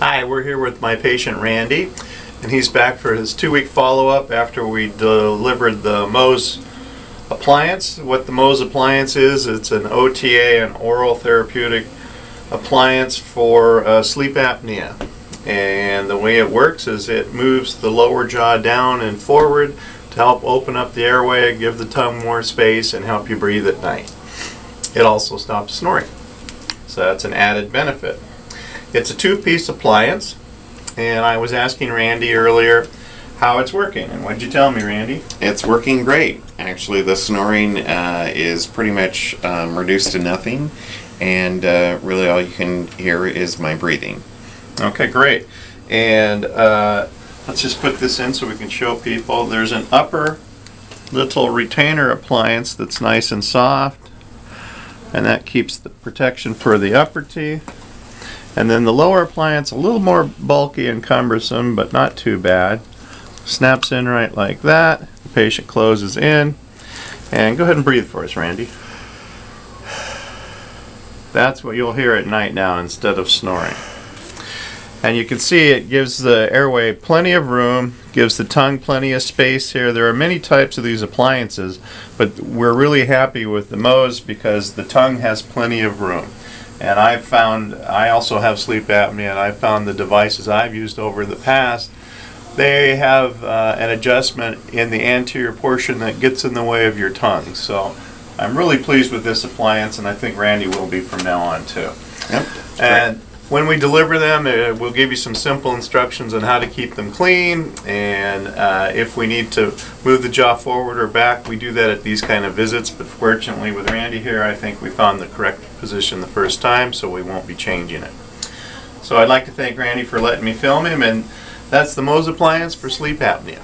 Hi, we're here with my patient Randy, and he's back for his two-week follow-up after we delivered the Moses appliance. What the Moses appliance is, it's an OTA, an oral therapeutic appliance for uh, sleep apnea. And the way it works is it moves the lower jaw down and forward to help open up the airway, give the tongue more space, and help you breathe at night. It also stops snoring. So that's an added benefit. It's a two-piece appliance, and I was asking Randy earlier how it's working, and what'd you tell me, Randy? It's working great. Actually, the snoring uh, is pretty much um, reduced to nothing, and uh, really all you can hear is my breathing. Okay, great. And uh, let's just put this in so we can show people. There's an upper little retainer appliance that's nice and soft, and that keeps the protection for the upper teeth. And then the lower appliance, a little more bulky and cumbersome, but not too bad. Snaps in right like that. The patient closes in. And go ahead and breathe for us, Randy. That's what you'll hear at night now instead of snoring. And you can see it gives the airway plenty of room, gives the tongue plenty of space here. There are many types of these appliances, but we're really happy with the Moses because the tongue has plenty of room. And I've found, I also have sleep apnea, and I've found the devices I've used over the past, they have uh, an adjustment in the anterior portion that gets in the way of your tongue. So I'm really pleased with this appliance, and I think Randy will be from now on too. Yep. And when we deliver them, uh, we'll give you some simple instructions on how to keep them clean. And uh, if we need to move the jaw forward or back, we do that at these kind of visits. But fortunately, with Randy here, I think we found the correct position the first time, so we won't be changing it. So I'd like to thank Randy for letting me film him, and that's the Moses appliance for sleep apnea.